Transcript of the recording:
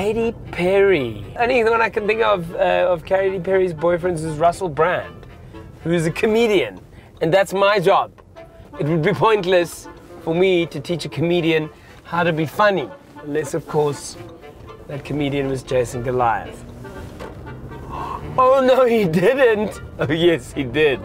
Katy Perry. Only the one I can think of uh, of Katy Perry's boyfriends is Russell Brand, who is a comedian, and that's my job. It would be pointless for me to teach a comedian how to be funny, unless, of course, that comedian was Jason Goliath. Oh no, he didn't. Oh yes, he did.